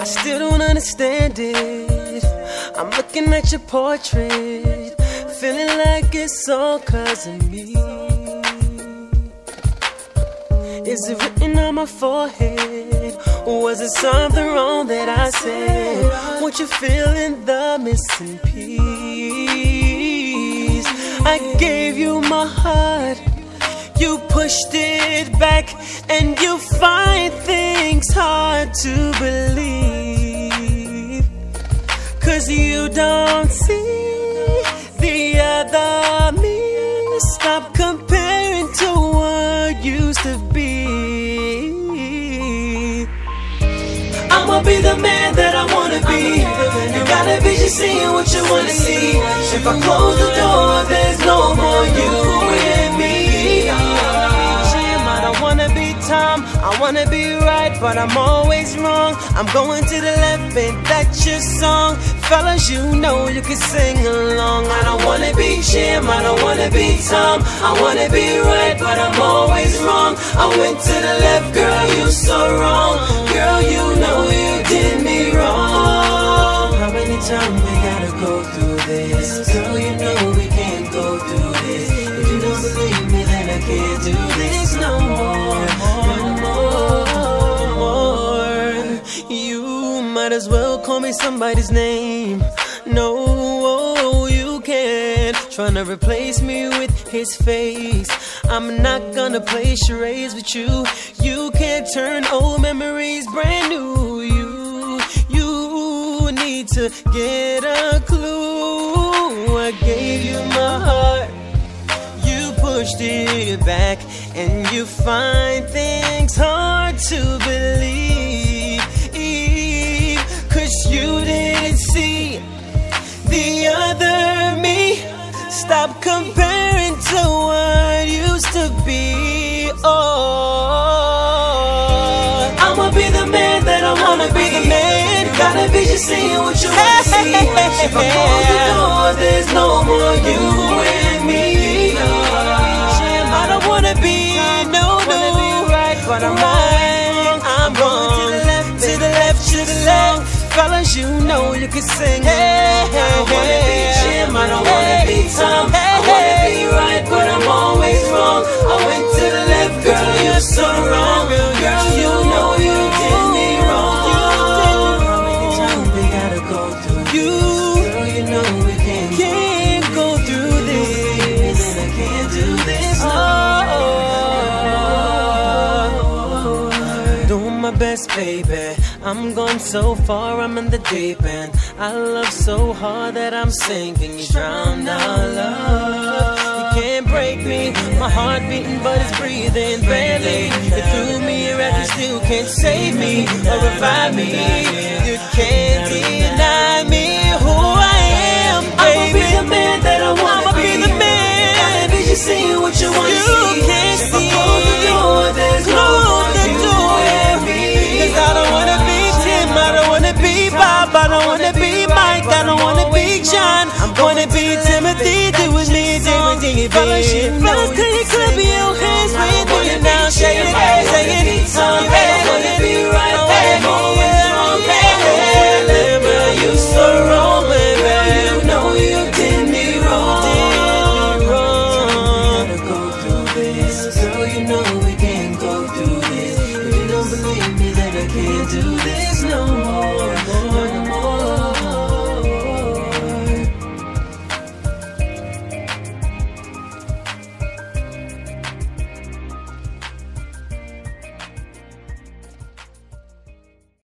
I still don't understand it. I'm looking at your portrait, feeling like it's all cause of me. Is it written on my forehead? Was it something wrong that I said? Won't you feeling the missing piece? I gave you my heart. You pushed it back, and you find things hard to believe. Cause you don't see the other me. Stop comparing to what used to be. I'ma be the man that I wanna be. You got a vision seeing what you wanna see. If I close the door, there's no more you and me. Jim, I don't wanna be Tom, I wanna be right, but I'm always wrong. I'm going to the left, and that's your song? Fellas, you know you can sing along. I don't wanna be Jim, I don't wanna be Tom. I wanna be right, but I'm always wrong. I went to the left, girl, you so wrong. Do this no more. No more. You might as well call me somebody's name. No, you can't. Trying to replace me with his face. I'm not gonna play charades with you. You can't turn old memories brand new. You, you need to get a clue. I gave you pushed it back and you find things hard to believe. Cause you didn't see the other me. Stop comparing to what used to be. Oh i'ma be the man that i wanna be. The man. Got a vision seeing what you wanna see. If i close the door there's no more you and me Fellas, you know you can sing. Hey, I don't wanna be Jim, I don't wanna be Tom. I wanna be right, but I'm always wrong. I went to the left, girl, you're so wrong. Best, baby. I'm gone so far, I'm in the deep end. I love so hard that I'm sinking. You drown our love. You can't break me. My heart beating, but it's breathing barely. You threw me around, you still can't save me or revive me. You can't deny me who I am, baby. I'ma be the man that I wanna I'ma be. be the man. Gotta be seeing what you wanna see. wanna be Mike, I don't wanna be John. I wanna be Timothy, doing me, doing me. Fellas, could you could be your hands with me now? Shake your hands, say it, song, I wanna be right. Always wrong, you so wrong. You know you did me wrong. You know we can't go through this. If you don't believe me, I can't do this no more.